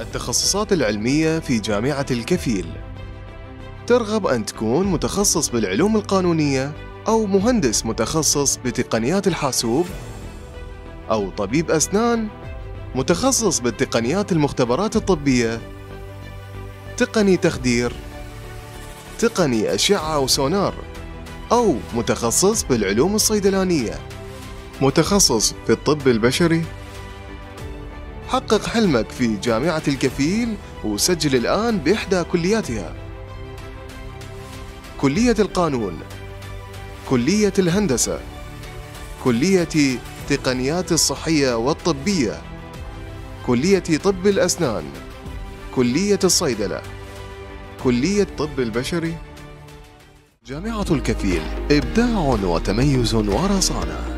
التخصصات العلمية في جامعة الكفيل. ترغب أن تكون متخصص بالعلوم القانونية أو مهندس متخصص بتقنيات الحاسوب أو طبيب أسنان متخصص بالتقنيات المختبرات الطبية. تقني تخدير تقني أشعة وسونار أو متخصص بالعلوم الصيدلانية. متخصص في الطب البشري حقق حلمك في جامعة الكفيل وسجل الآن بإحدى كلياتها. كلية القانون كلية الهندسة كلية تقنيات الصحية والطبية كلية طب الأسنان كلية الصيدلة كلية طب البشري. جامعة الكفيل إبداع وتميز ورصانة